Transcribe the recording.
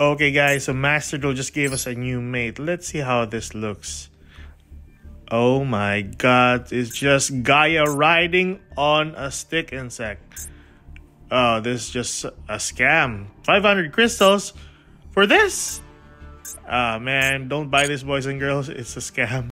Okay, guys, so Master Duel just gave us a new mate. Let's see how this looks. Oh my god, it's just Gaia riding on a stick insect. Oh, this is just a scam. 500 crystals for this? Ah, man, don't buy this, boys and girls. It's a scam.